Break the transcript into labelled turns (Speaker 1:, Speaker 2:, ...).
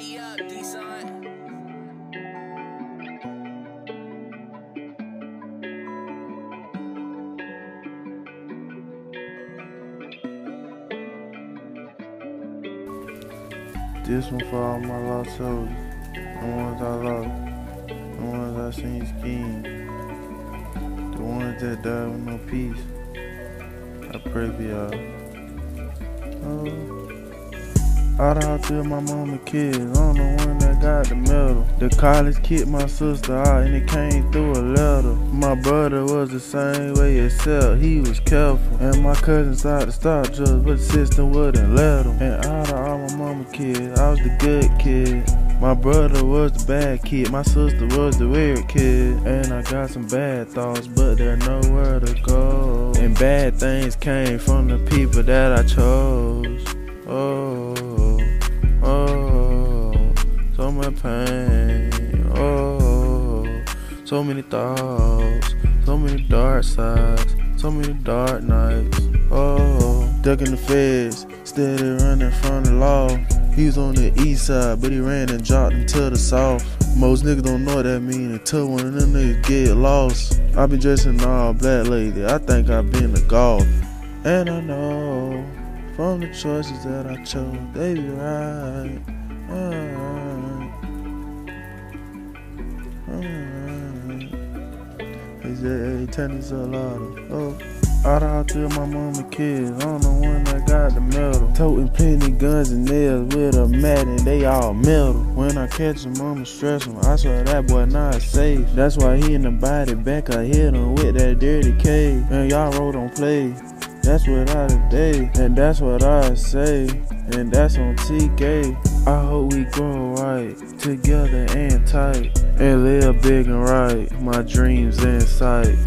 Speaker 1: up, D-Son.
Speaker 2: This one for all my lost soldiers, the ones I lost, the ones I seen scheme, the ones that died with no peace. I pray for y'all. Oh. Out out to my mama kids, I'm the one that got the medal. The college kicked my sister out and it came through a letter. My brother was the same way except he was careful. And my cousins tried to stop drugs, but the system wouldn't let them. And out of all my mama kids, I was the good kid. My brother was the bad kid, my sister was the weird kid. And I got some bad thoughts, but there's nowhere to go. And bad things came from the people that I chose. Oh, pain. Oh, so many thoughts, so many dark sides, so many dark nights. Oh, ducking the feds, steady running from the law. He was on the east side, but he ran and dropped into the south. Most niggas don't know what that mean until one of them niggas get lost. I been dressing all black lately, I think I been to golf. And I know from the choices that I chose, they be right. Alright. Hey, turn this up louder. Oh. Out out to my mama kids, I'm the one that got the medal. Toting plenty guns and nails with a mat and they all metal. When I catch him, I'ma stress him. I saw that boy not safe. That's why he in the body back, I hit him with that dirty K. And y'all roll don't play. That's what I today, and that's what I say, and that's on TK. I hope we grow right, together and tight, and live big and right. My dreams in sight.